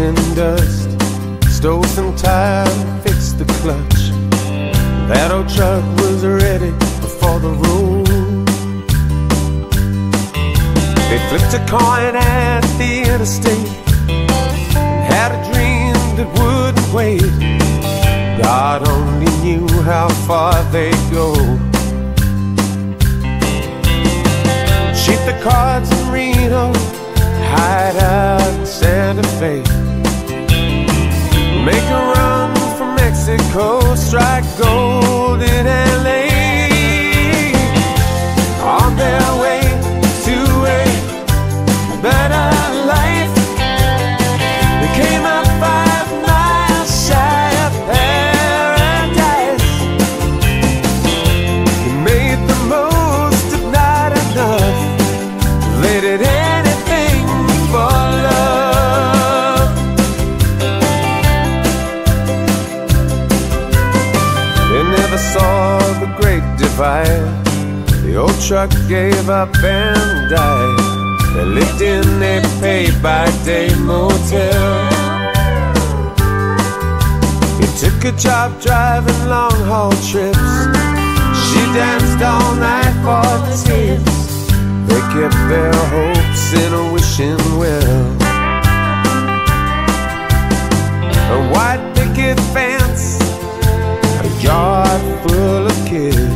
chasing dust. Stole some time, fixed the clutch. That old truck was ready for the road. They flipped a coin at the interstate and had a dream that wouldn't wait. God only knew how far they'd go. Cheat the cards in Reno, hide out in Santa Fe. Make a run for Mexico, strike gold in LA. Divide. The old truck gave up and died. They lived in a pay by day motel. He took a job driving long haul trips. She danced all night for tips. They kept their hopes in a wishing well. A white picket fence, a yard full of kids.